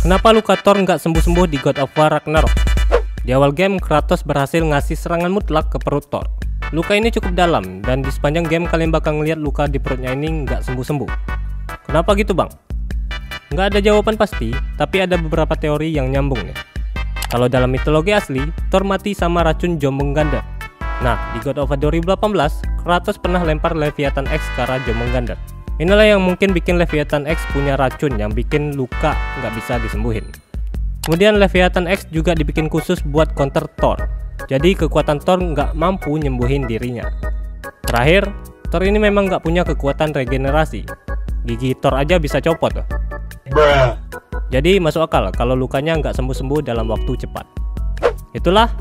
Kenapa luka Thor nggak sembuh-sembuh di God of War Ragnarok? Di awal game, Kratos berhasil ngasih serangan mutlak ke perut Thor. Luka ini cukup dalam, dan di sepanjang game kalian bakal ngeliat luka di perutnya ini nggak sembuh-sembuh. Kenapa gitu bang? Nggak ada jawaban pasti, tapi ada beberapa teori yang nyambung nih. Kalau dalam mitologi asli, Thor mati sama racun Jomungandr. Nah, di God of War 2018, Kratos pernah lempar Leviathan X ke arah Jomungandr. Inilah yang mungkin bikin Leviathan X punya racun yang bikin luka nggak bisa disembuhin. Kemudian Leviathan X juga dibikin khusus buat counter Thor. Jadi kekuatan Thor nggak mampu nyembuhin dirinya. Terakhir, Thor ini memang nggak punya kekuatan regenerasi. Gigi Thor aja bisa copot. Jadi masuk akal kalau lukanya nggak sembuh-sembuh dalam waktu cepat. Itulah